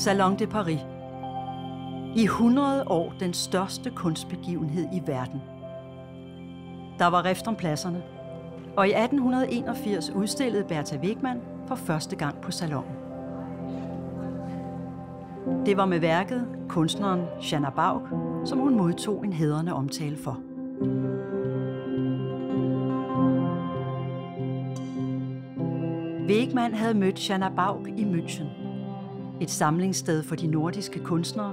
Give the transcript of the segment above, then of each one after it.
Salon de Paris. I 100 år den største kunstbegivenhed i verden. Der var rift om pladserne, og i 1881 udstillede Bertha Wegman for første gang på salonen. Det var med værket kunstneren Shanna Baug, som hun modtog en hederne omtale for. Wegmann havde mødt Shanna Baug i München. Et samlingssted for de nordiske kunstnere,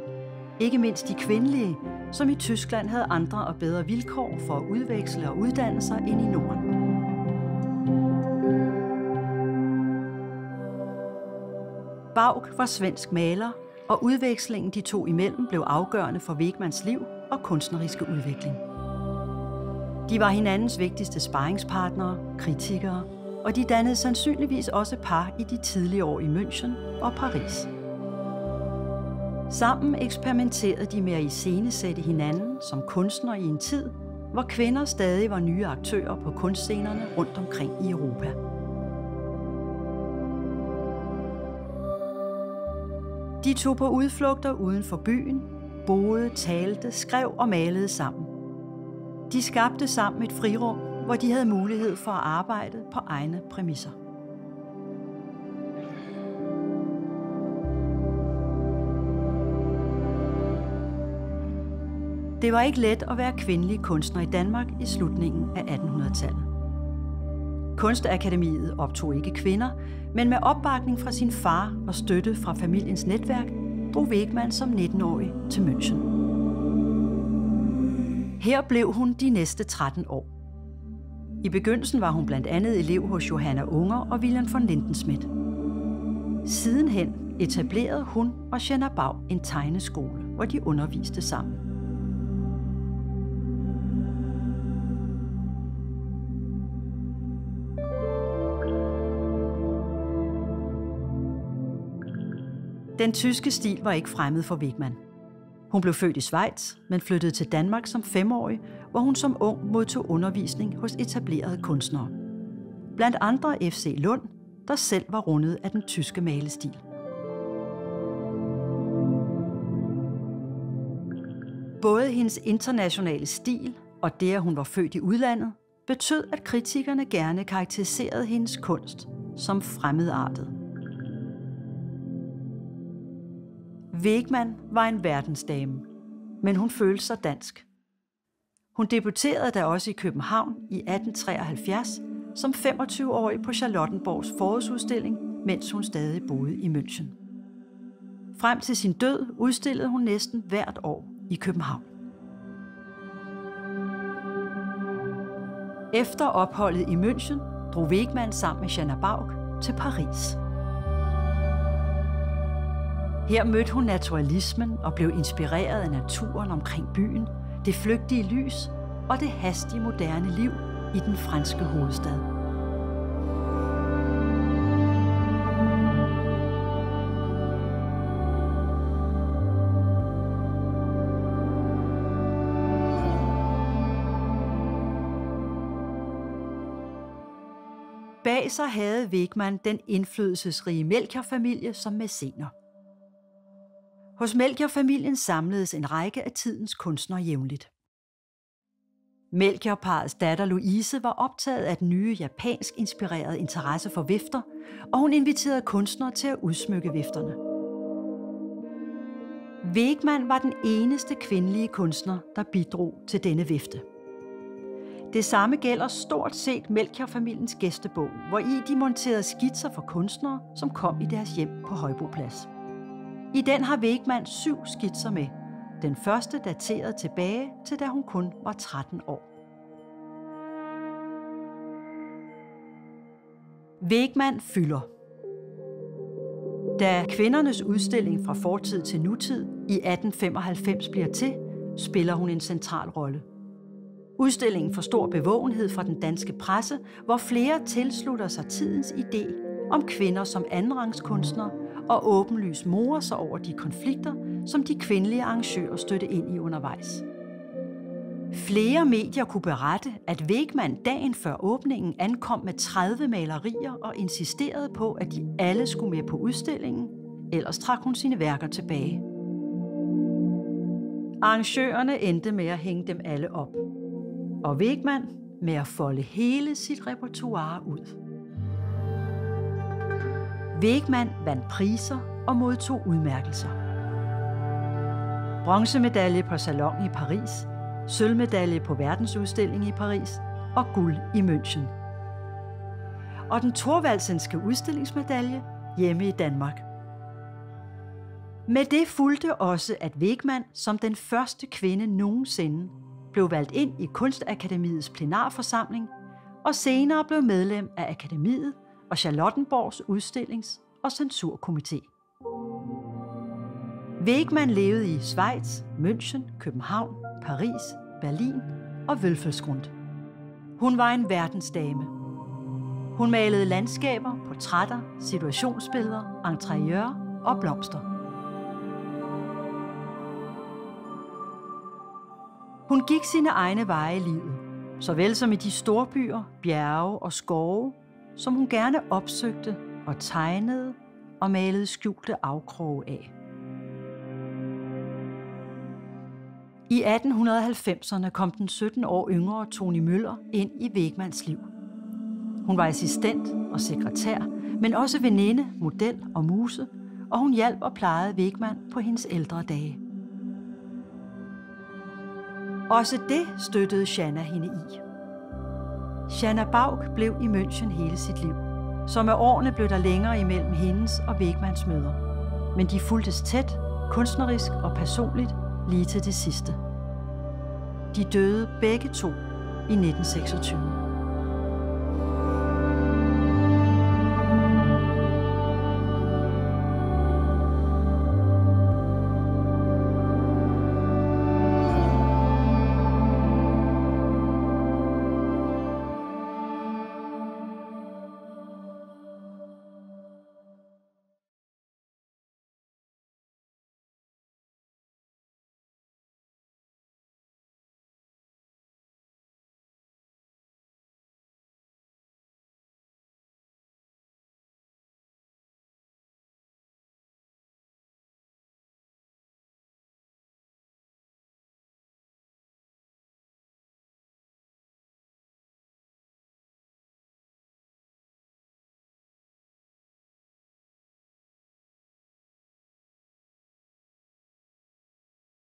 ikke mindst de kvindelige, som i Tyskland havde andre og bedre vilkår for at udveksle og uddanne sig end i Norden. Baug var svensk maler, og udvekslingen de to imellem blev afgørende for Wegmans liv og kunstneriske udvikling. De var hinandens vigtigste sparringspartnere, kritikere, og de dannede sandsynligvis også par i de tidlige år i München og Paris. Sammen eksperimenterede de med at iscenesætte hinanden som kunstnere i en tid, hvor kvinder stadig var nye aktører på kunstscenerne rundt omkring i Europa. De tog på udflugter uden for byen, boede, talte, skrev og malede sammen. De skabte sammen et frirum, hvor de havde mulighed for at arbejde på egne præmisser. Det var ikke let at være kvindelig kunstner i Danmark i slutningen af 1800-tallet. Kunstakademiet optog ikke kvinder, men med opbakning fra sin far og støtte fra familiens netværk, drog Wegmann som 19-årig til München. Her blev hun de næste 13 år. I begyndelsen var hun blandt andet elev hos Johanna Unger og William von Lindensmith. Sidenhen etablerede hun og Jenna Bau en tegneskole, hvor de underviste sammen. Den tyske stil var ikke fremmed for Wigman. Hun blev født i Schweiz, men flyttede til Danmark som femårig, hvor hun som ung modtog undervisning hos etablerede kunstnere. Blandt andre F.C. Lund, der selv var rundet af den tyske malestil. Både hendes internationale stil og det, at hun var født i udlandet, betød, at kritikerne gerne karakteriserede hendes kunst som fremmedartet. Wegman var en verdensdame, men hun følte sig dansk. Hun debuterede da også i København i 1873 som 25-årig på Charlottenborgs forårsudstilling, mens hun stadig boede i München. Frem til sin død udstillede hun næsten hvert år i København. Efter opholdet i München drog Wegman sammen med Jeanne Baug til Paris. Her mødte hun naturalismen og blev inspireret af naturen omkring byen, det flygtige lys og det hastige moderne liv i den franske hovedstad. Bag sig havde Wegman den indflydelsesrige Melchior-familie som mæscener. Hos Melchior-familien samledes en række af tidens kunstnere jævnligt. Melchior-parets datter Louise var optaget af den nye japansk inspirerede interesse for vifter, og hun inviterede kunstnere til at udsmykke vifterne. Wegman var den eneste kvindelige kunstner, der bidrog til denne vifte. Det samme gælder stort set Melchior-familiens gæstebog, hvor i de monterede skitser for kunstnere, som kom i deres hjem på Højboplads. I den har Wegman syv skitser med. Den første dateret tilbage til da hun kun var 13 år. Wegman fylder. Da kvindernes udstilling fra fortid til nutid i 1895 bliver til, spiller hun en central rolle. Udstillingen får stor bevågenhed fra den danske presse, hvor flere tilslutter sig tidens idé om kvinder som andenrangskunstnere og åbenlys morer sig over de konflikter, som de kvindelige arrangører støtte ind i undervejs. Flere medier kunne berette, at Wegman dagen før åbningen ankom med 30 malerier og insisterede på, at de alle skulle med på udstillingen, ellers trak hun sine værker tilbage. Arrangørerne endte med at hænge dem alle op, og Wegman med at folde hele sit repertoire ud. Wegman vandt priser og modtog udmærkelser. Bronzemedalje på Salon i Paris, sølvmedalje på verdensudstillingen i Paris og guld i München. Og den Thorvaldsenske udstillingsmedalje hjemme i Danmark. Med det fulgte også, at Wegman som den første kvinde nogensinde blev valgt ind i Kunstakademiets plenarforsamling og senere blev medlem af Akademiet og Charlottenborgs udstillings- og censurkomité. Wegman levede i Schweiz, München, København, Paris, Berlin og Vølfelsgrund. Hun var en verdensdame. Hun malede landskaber, portrætter, situationsbilleder, interiører og blomster. Hun gik sine egne veje i livet, såvel som i de store byer, bjerge og skove, som hun gerne opsøgte og tegnede og malede skjulte afkroge af. I 1890'erne kom den 17 år yngre Toni Møller ind i Wegmans liv. Hun var assistent og sekretær, men også veninde, model og muse, og hun hjalp og plejede Wegman på hendes ældre dage. Også det støttede Shanna hende i. Shanna Baug blev i München hele sit liv, så med årene blev der længere imellem hendes og Wegmans møder. Men de fuldtes tæt, kunstnerisk og personligt lige til det sidste. De døde begge to i 1926.